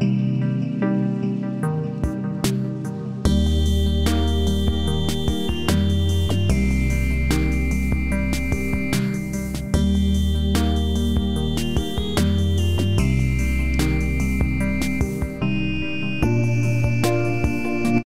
Bye.